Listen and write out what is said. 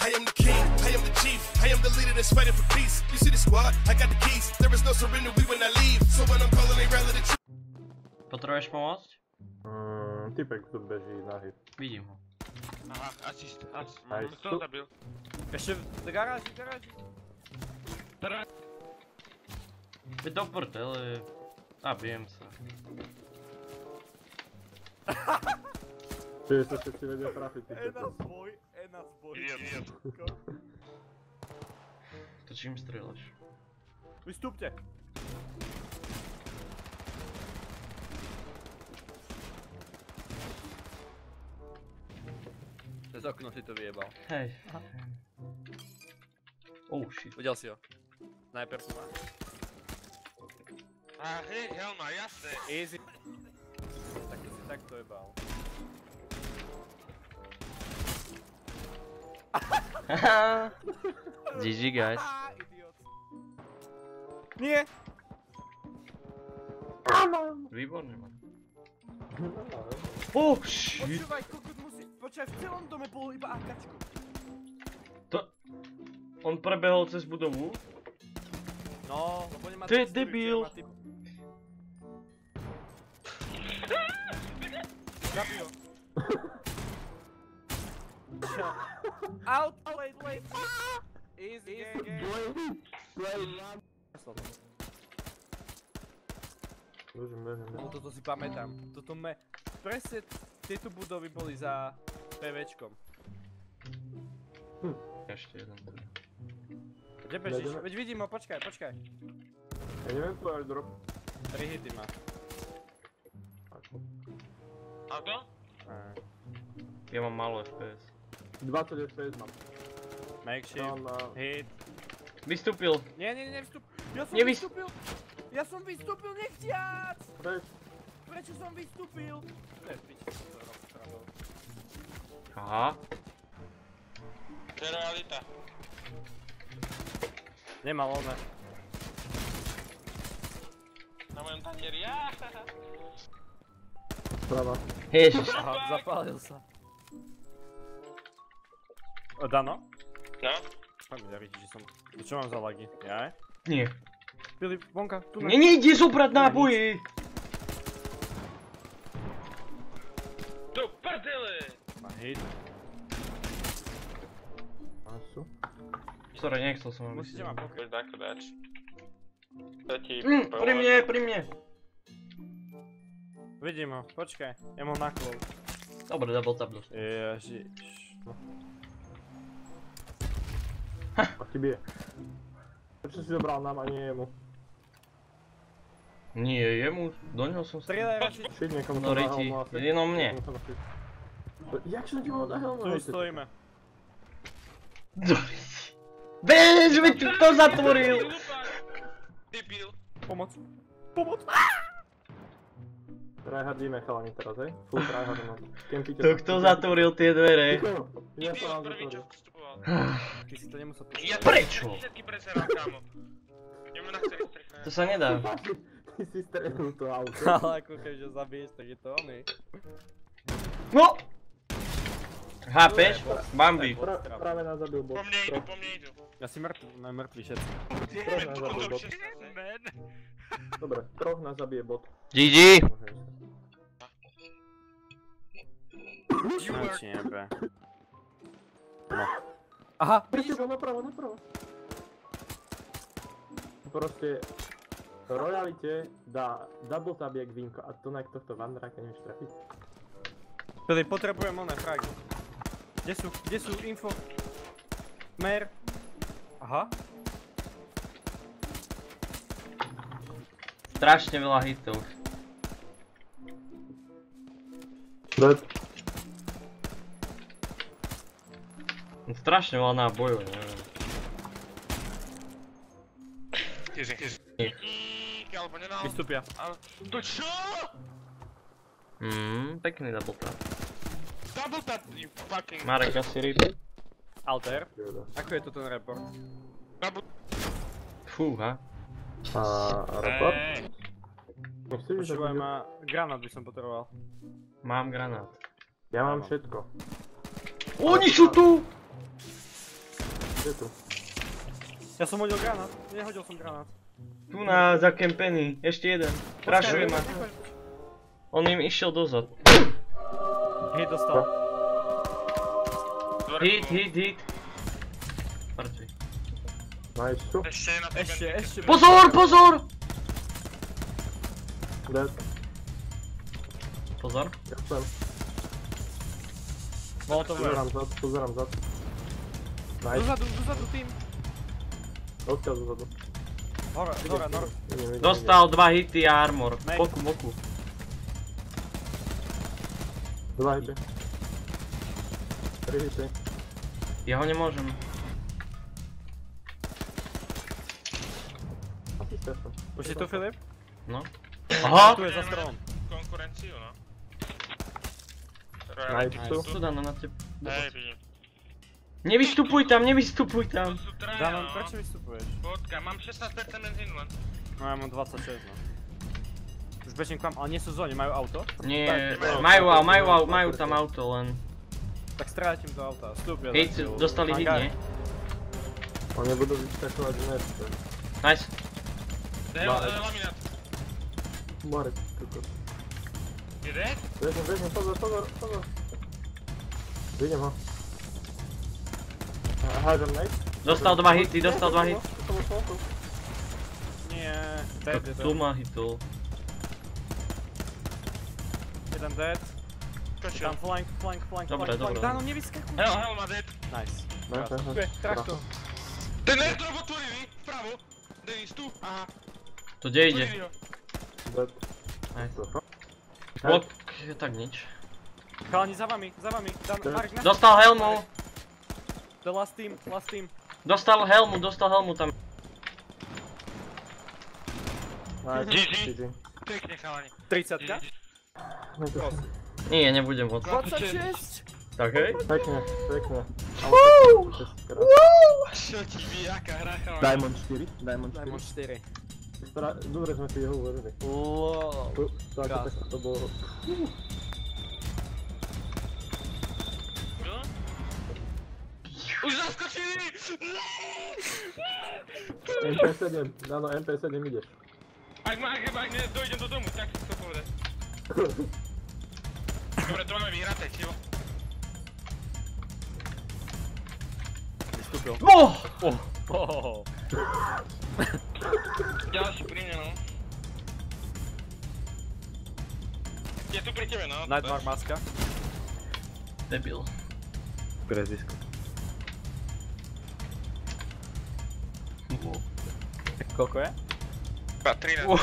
I am the king, I am the chief, I am the leader that's fighting for peace. You see the squad, I got the keys. There is no surrender, we will not leave. So when I'm calling, they rally the troops. Potrebuješ pomôcť? Mm, typek tu beží nahy. Vidím ho. Aha, asist, asist. Aj Kto tu. ho zabil? Ešte v garáži, v garáži. Teraz Veď do prdele. Zabijem sa. Čiže sa všetci vedia trafiť. ty Ena kokos. zboj, Zboj. Idiot, idiot. To čím strieľaš? Vystúpte. Cez okno si to vyjebal. Hej. Oh shit. Ho. Sniper tu má. A hej, helma, jasné. Easy. Tak to si GG guys. Á, idiot. Nie! Výborne man. Oh shit. Počúvaj, kokot musí... Počúvaj, v celom dome bolo iba AKčko. On prebehol cez budovu. No, lebo nemá... To je textúry, debil. čo má typ- Zabij ho. Out, wait, wait. Easy, gang, gang. Bežím, bežím, bežím. toto si pamätám. Toto me... Presne tieto budovy boli za PVčkom. Ešte jeden tu. Kde bežíš? Veď vidím ho, počkaj, počkaj. Ja neviem tvoj airdrop. 3 hity má. A to? Ja mám málo FPS. 20 FPS mám. Makeshift, na... hit. Vystúpil. Nie, nie, nie, nevstup. Ja som Nevys- vystúpil. Ja som vystúpil nechtiac. Preč? Prečo som vystúpil? Aha. To je realita. Nemal one. Na mojom tanieri. Prava. Ježiš. Zapálil sa. O, Dano? No? Poďme, ja vidíš, že som... To čo mám za lagy? Ja? Nie. Filip, vonka, tu na... Mne nejde zobrať náboje. Do prdele! Má hit. A sú? Sorry, nechcel som Musíte ma pokryť. Poď. To ti... Mm, pri mne, pri mne. Vidím ho, počkaj. Ja mám na klov. Dobre, double tap dostal. Ježiš. Som sa... Strieľaj radšej. Shit, niekomu No to na riti, helmu asi. jenom mne. Niekomu to na shit. Jak som ti mohol na helmu? Tu stojíme. Bež, veď to zatvoril. Debil. Pomoc. Pomoc. Tryhardíme chalani teraz, hej? Full tryhard no. Kempíte To kto zatvoril tie dvere? Ja som vám zatvoril. Ty si to nemusel Ja písať. Prečo? Všetky preseral, kámo. Ideme na ktorý strecha. To sa nedá. Ty si strelil to auto. Ale ako keďže zabiješ, tak je to oný. No! Chápeš? Bambi. Práve nás zabil bot. Po mne idú, po mne idú. Ja si mŕtvy, sme mŕtvi všetci. Troch nás zabil bot. Dobre, troch nás zabije bot. GG. Môže ísť. Aha, Prečo bol napravo, napravo? Proste v royalite dá double tap jak Vinko a to na tohto Vandráka nevieš trafiť. Filip, potrebujem oné frag. Kde sú, kde sú info? Mer. Aha. Strašne veľa hitov. Dead. Strašne veľa nábojov, neviem. Tieže. Dík, alebo nenal. Vystúpia. To čo? Hmm, pekný double tap. Double tap, you fucking... Marek asi rip. Alter. Ako je to ten report? Double... Fúha. A report? Počúvaj ma, granát by som potreboval. Mám granát. Ja mám všetko. Oni sú tu! Kde tu? Ja som hodil granát. Nehodil som granát. Tu na zakempený. Ešte jeden. Rašuje ma. On im išiel dozad. Hit dostal. Hit, hit, hit. Mŕtvy. Nice. Ešte na Ešte, ešte. Pozor, pozor! Dead. Pozor. Ja chcem. Bolo to Pozerám zad, pozerám zad. Nice. Dozadu, dozadu tým. Odkiaľ hore, hore. Vidím, vidím, Dostal dva hity a armor. Boku, boku. Dva hity. Tri hity. Ja ho nemôžem. Už si tu Filip? No. Aha! Tu je za stromom. Konkurenciu, no. Nice. Tu Dano na teb. Hej, vidím. Nevystupuj tam, nevystupuj To tam. Danon, no. prečo vystupuješ? Vodka, mám 16% benzínu len. No ja mám 26, no. Už bežím k vám, ale nie sú v zóne, majú auto? Nie, majú, au- majú, majú tam auto len. Tak strátim do auta, vstúp ja Hit, zatiaľ. dostali hit, nie? Oni budú vyskakovať nečka. Nice. Dej, Ba- dej laminát. Marek, kokos. Je dead? Bežím, bežím, pozor, pozor, pozor. Vidím ho. Hádam, nice. Dostal dva hity, dostal dva hity. Nie, dead, Tak dead, tu ma hitol. Jeden dead. Skočil. Tam flank, flank, flank, Dobre, flank, dobre. Dano, nevyskakuj. Hell, hell, má dead. Nice. Je, trach to. Ten airdrop otvorený, vpravo. Denis, tu. Aha, To kde ide? Dead. Nice. Blok, tak nič. Chalani, za vami, za vami. Dan, na... Dostal helmu, The last team, last team. dostal helmu, dostal helmu tam. GG. Pekne, chalani. 30 No to Nie, nebudem moc. 26! Tak hej? Pekne, pekne. Woo! Čo ti vie, aká hra, chalani. Diamond 4, Diamond 4. Diamond 4. Stará, dobre sme si jeho uverili. Wow. To tak to bolo. Už zaskočili! MP7, áno, MP7 ideš. Ak ma, ak, ak ne, dojdem do domu, tak to povedať. Dobre, to máme vyhraté, čivo. Vystúpil. Oh! oh. Oh. Ďalší pri mne, no. Je tu pri tebe, no. Nightmare maska. Debil. Prezisko. Qual que é? Uou!